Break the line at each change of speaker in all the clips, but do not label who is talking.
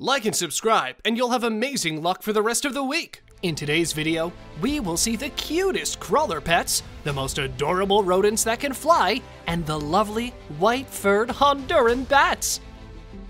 Like and subscribe, and you'll have amazing luck for the rest of the week. In today's video, we will see the cutest crawler pets, the most adorable rodents that can fly, and the lovely white-furred Honduran bats.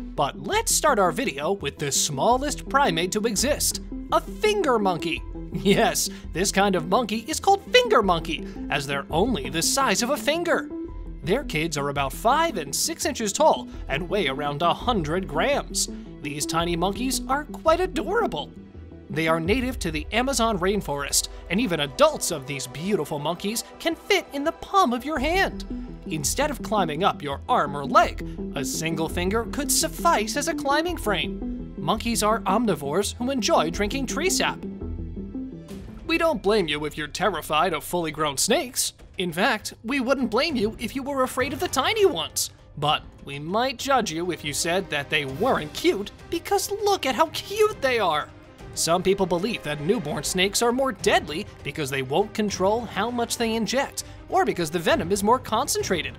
But let's start our video with the smallest primate to exist, a finger monkey. Yes, this kind of monkey is called finger monkey, as they're only the size of a finger. Their kids are about 5 and 6 inches tall and weigh around 100 grams. These tiny monkeys are quite adorable. They are native to the Amazon rainforest, and even adults of these beautiful monkeys can fit in the palm of your hand. Instead of climbing up your arm or leg, a single finger could suffice as a climbing frame. Monkeys are omnivores who enjoy drinking tree sap. We don't blame you if you're terrified of fully grown snakes. In fact, we wouldn't blame you if you were afraid of the tiny ones. But we might judge you if you said that they weren't cute, because look at how cute they are! Some people believe that newborn snakes are more deadly because they won't control how much they inject, or because the venom is more concentrated.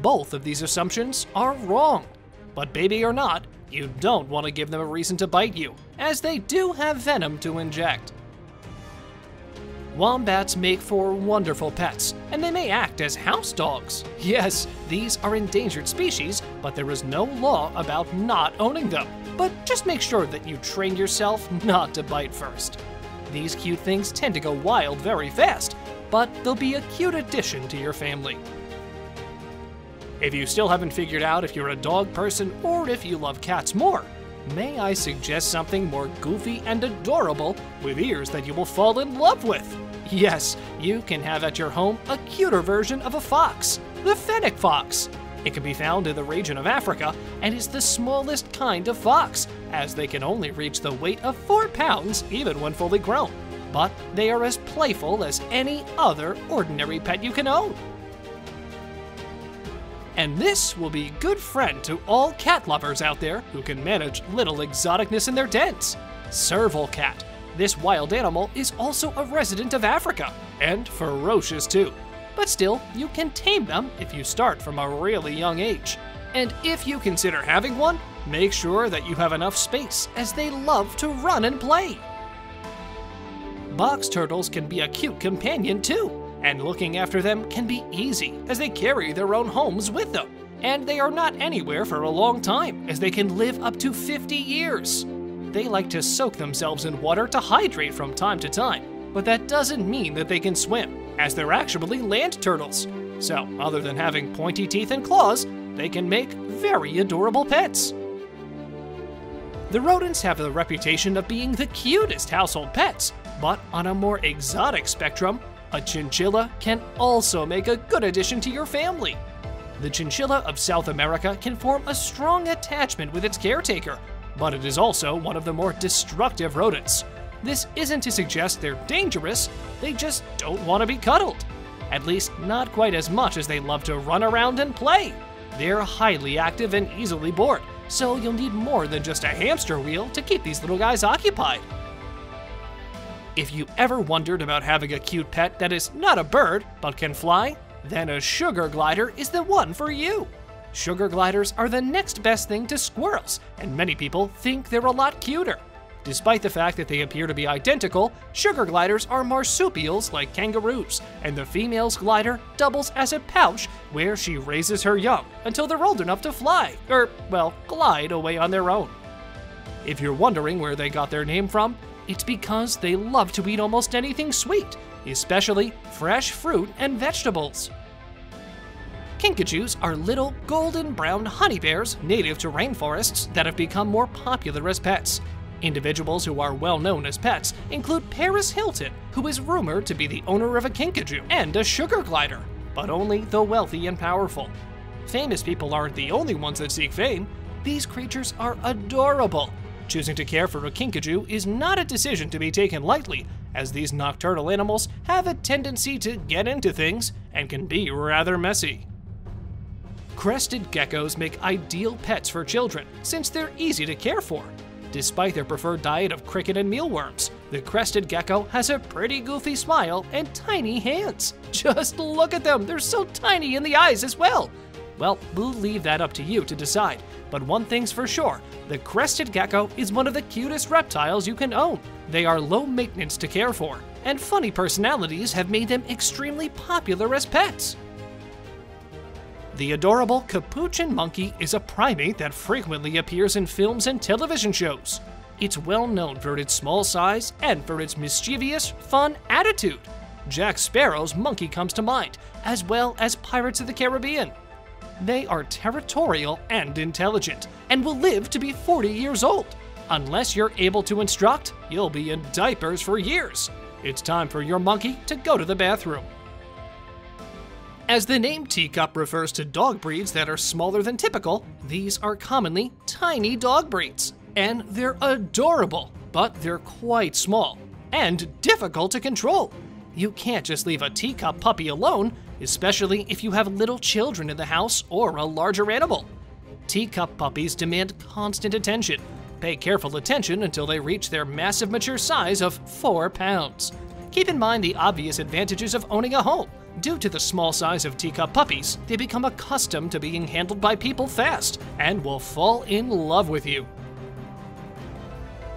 Both of these assumptions are wrong. But baby or not, you don't want to give them a reason to bite you, as they do have venom to inject. Wombats make for wonderful pets, and they may act as house dogs. Yes, these are endangered species, but there is no law about not owning them. But just make sure that you train yourself not to bite first. These cute things tend to go wild very fast, but they'll be a cute addition to your family. If you still haven't figured out if you're a dog person or if you love cats more, may I suggest something more goofy and adorable with ears that you will fall in love with? Yes, you can have at your home a cuter version of a fox, the fennec fox. It can be found in the region of Africa and is the smallest kind of fox, as they can only reach the weight of 4 pounds even when fully grown. But they are as playful as any other ordinary pet you can own. And this will be good friend to all cat lovers out there who can manage little exoticness in their dens. Serval cat, this wild animal is also a resident of Africa, and ferocious too. But still, you can tame them if you start from a really young age. And if you consider having one, make sure that you have enough space as they love to run and play. Box turtles can be a cute companion too, and looking after them can be easy as they carry their own homes with them. And they are not anywhere for a long time as they can live up to 50 years. They like to soak themselves in water to hydrate from time to time, but that doesn't mean that they can swim, as they're actually land turtles. So, other than having pointy teeth and claws, they can make very adorable pets. The rodents have the reputation of being the cutest household pets, but on a more exotic spectrum, a chinchilla can also make a good addition to your family. The chinchilla of South America can form a strong attachment with its caretaker, but it is also one of the more destructive rodents. This isn't to suggest they're dangerous, they just don't want to be cuddled. At least, not quite as much as they love to run around and play. They're highly active and easily bored, so you'll need more than just a hamster wheel to keep these little guys occupied. If you ever wondered about having a cute pet that is not a bird but can fly, then a sugar glider is the one for you. Sugar gliders are the next best thing to squirrels, and many people think they're a lot cuter. Despite the fact that they appear to be identical, sugar gliders are marsupials like kangaroos, and the female's glider doubles as a pouch where she raises her young until they're old enough to fly, or, well, glide away on their own. If you're wondering where they got their name from, it's because they love to eat almost anything sweet, especially fresh fruit and vegetables. Kinkajous are little golden brown honey bears native to rainforests that have become more popular as pets. Individuals who are well known as pets include Paris Hilton, who is rumored to be the owner of a kinkajou and a sugar glider, but only the wealthy and powerful. Famous people aren't the only ones that seek fame. These creatures are adorable. Choosing to care for a kinkajou is not a decision to be taken lightly, as these nocturnal animals have a tendency to get into things and can be rather messy. Crested geckos make ideal pets for children since they're easy to care for. Despite their preferred diet of cricket and mealworms, the crested gecko has a pretty goofy smile and tiny hands. Just look at them, they're so tiny in the eyes as well. Well, we'll leave that up to you to decide, but one thing's for sure, the crested gecko is one of the cutest reptiles you can own. They are low maintenance to care for, and funny personalities have made them extremely popular as pets. The adorable capuchin monkey is a primate that frequently appears in films and television shows. It's well known for its small size and for its mischievous, fun attitude. Jack Sparrow's monkey comes to mind, as well as Pirates of the Caribbean. They are territorial and intelligent, and will live to be 40 years old. Unless you're able to instruct, you'll be in diapers for years. It's time for your monkey to go to the bathroom. As the name teacup refers to dog breeds that are smaller than typical, these are commonly tiny dog breeds. And they're adorable, but they're quite small and difficult to control. You can't just leave a teacup puppy alone, especially if you have little children in the house or a larger animal. Teacup puppies demand constant attention. Pay careful attention until they reach their massive mature size of 4 pounds. Keep in mind the obvious advantages of owning a home Due to the small size of teacup puppies, they become accustomed to being handled by people fast and will fall in love with you.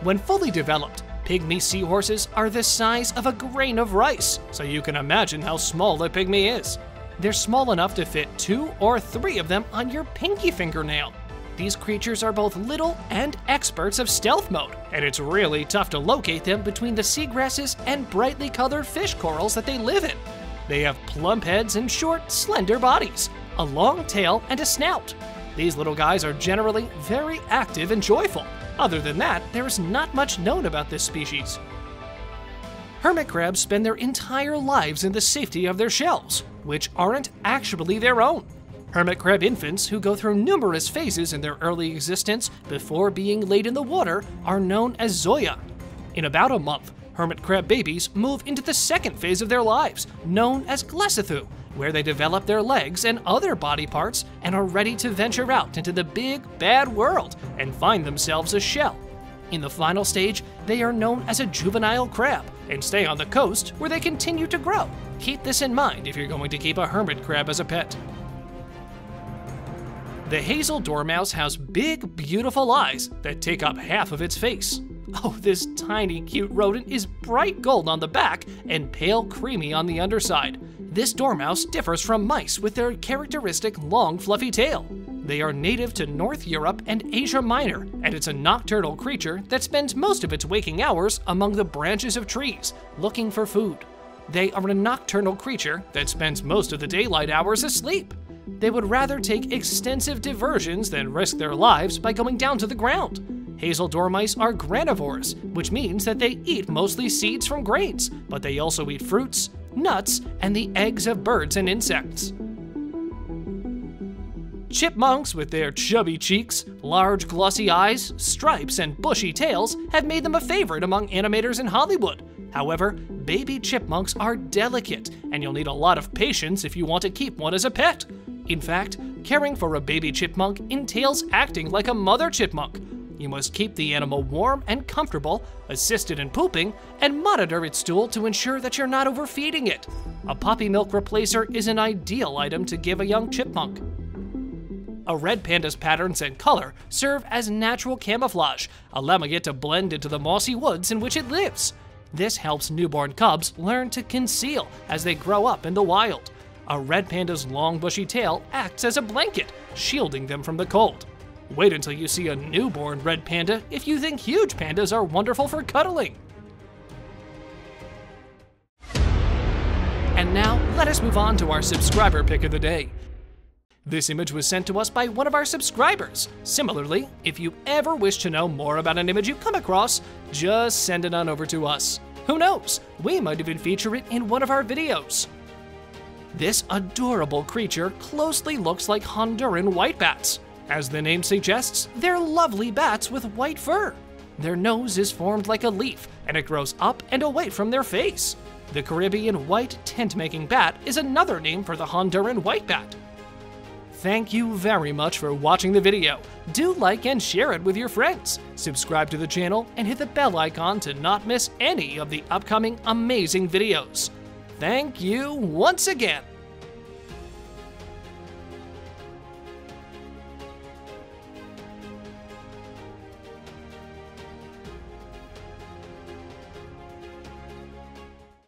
When fully developed, pygmy seahorses are the size of a grain of rice, so you can imagine how small a pygmy is. They're small enough to fit two or three of them on your pinky fingernail. These creatures are both little and experts of stealth mode, and it's really tough to locate them between the seagrasses and brightly colored fish corals that they live in. They have plump heads and short, slender bodies, a long tail, and a snout. These little guys are generally very active and joyful. Other than that, there is not much known about this species. Hermit crabs spend their entire lives in the safety of their shells, which aren't actually their own. Hermit crab infants, who go through numerous phases in their early existence before being laid in the water, are known as zoea. In about a month, hermit crab babies move into the second phase of their lives, known as glaucothoe, where they develop their legs and other body parts and are ready to venture out into the big, bad world and find themselves a shell. In the final stage, they are known as a juvenile crab and stay on the coast where they continue to grow. Keep this in mind if you're going to keep a hermit crab as a pet. The hazel dormouse has big, beautiful eyes that take up half of its face. Oh, this tiny, cute rodent is bright gold on the back and pale creamy on the underside. This dormouse differs from mice with their characteristic long, fluffy tail. They are native to North Europe and Asia Minor, and it's a nocturnal creature that spends most of its waking hours among the branches of trees, looking for food. They are a nocturnal creature that spends most of the daylight hours asleep. They would rather take extensive diversions than risk their lives by going down to the ground. Hazel dormice are granivores, which means that they eat mostly seeds from grains, but they also eat fruits, nuts, and the eggs of birds and insects. Chipmunks, with their chubby cheeks, large glossy eyes, stripes, and bushy tails, have made them a favorite among animators in Hollywood. However, baby chipmunks are delicate, and you'll need a lot of patience if you want to keep one as a pet. In fact, caring for a baby chipmunk entails acting like a mother chipmunk. You must keep the animal warm and comfortable, assist it in pooping, and monitor its stool to ensure that you're not overfeeding it. A puppy milk replacer is an ideal item to give a young chipmunk. A red panda's patterns and color serve as natural camouflage, allowing it to blend into the mossy woods in which it lives. This helps newborn cubs learn to conceal as they grow up in the wild. A red panda's long bushy tail acts as a blanket, shielding them from the cold. Wait until you see a newborn red panda if you think huge pandas are wonderful for cuddling. And now, let us move on to our subscriber pick of the day. This image was sent to us by one of our subscribers. Similarly, if you ever wish to know more about an image you come across, just send it on over to us. Who knows, we might even feature it in one of our videos. This adorable creature closely looks like Honduran white bats, as the name suggests, they're lovely bats with white fur. Their nose is formed like a leaf, and it grows up and away from their face. The Caribbean white tent making bat is another name for the Honduran white bat. Thank you very much for watching the video. Do like and share it with your friends. Subscribe to the channel and hit the bell icon to not miss any of the upcoming amazing videos. Thank you once again.